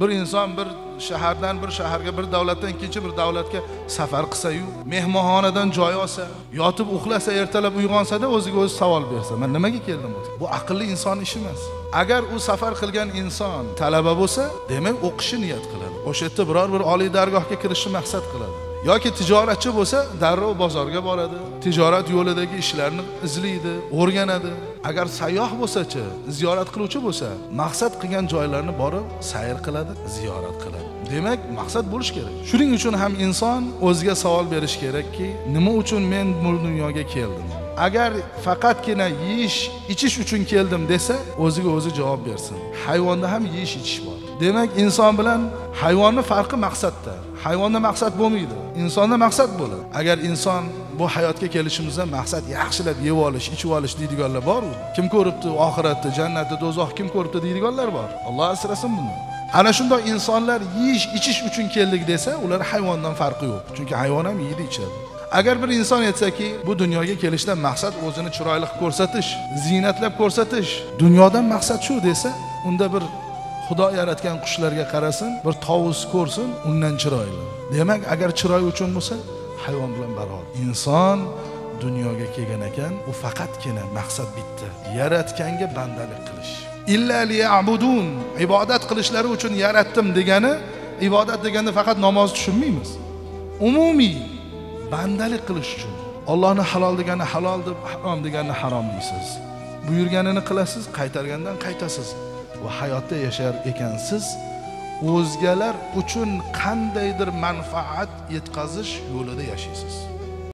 bir inson bir shahardan bir shaharga bir davlatdan ikkinchi bir davlatga safar qilsayu mehmonxonadan joy olsa yotib uxlasa ertalab uyg'onsada o'ziga o'zi savol bersa man nimaga keldim o'zi? Bu aqlli inson ishi emas. Agar u safar qilgan inson talaba bo'lsa demak o'qishni niyat qiladi. O'sha yerda biror bir oliy dargohga kirishni maqsad qiladi. Yoki tijoratchi bo'lsa darrov bozorga boradi. Tijorat yo'lidagi ishlarni izlaydi o'rganadi. Agar sayyoh bo'lsachi ziyorat qiluvchi bo'lsa maqsad qilgan joylarni borib sayr qiladi ziyorat qiladi. Demak maqsad bo'lishi kerak. Shuning uchun ham inson o'ziga savol berish kerakki nima uchun men bu dunyoga keldim? Agar faqatgina yeyish ichish uchun keldim desa o'ziga o'zi javob bersin. Hayvonda ham yeyish ichish bor. Demak inson bilan hayvonni farqi maqsadda. Hayvonda maqsad bo'lmaydi insonda maqsad bo'ladi. Agar inson bu hayotga kelishimizda maqsad yaxshilab yeb olish ichib olish deydiganlar boru. Kim ko'ribdi oxiratni jannatni do'zaxni kim ko'ribdi deydiganlar bor. Alloh asrasin bundan ana shundoq insonlar yeyish ichish uchun keldik desa ular hayvondan farqi yo'q. Chunki hayvon ham yeydi ichadi. Agar bir inson aytsaki bu dunyoga kelishdan maqsad o'zini chiroyli qilib ko'rsatish ziynatlab ko'rsatish dunyodan maqsad shu desa unda bir xudo yaratgan qushlarga qarasin bir tovus ko'rsin undan chiroyli. Demak agar chiroy uchun bo'lsa hayvon bilan barobar. Inson dunyoga kelgan ekan u faqatgina maqsad bitta yaratganga bandalik qilish. Illa liya'budun ibodat qilishlari uchun yaratdim degani ibodat deganda faqat namoz tushunmaymiz. Umumiy bandalik qilish uchun ollohni halol degani halol deb harom degani harom deysiz. Buyurganini qilasiz qaytargandan qaytasiz. Va hayotda yashar ekansiz o'zgalar uchun qandaydir manfaat yetkazish yo'lida yashaysiz.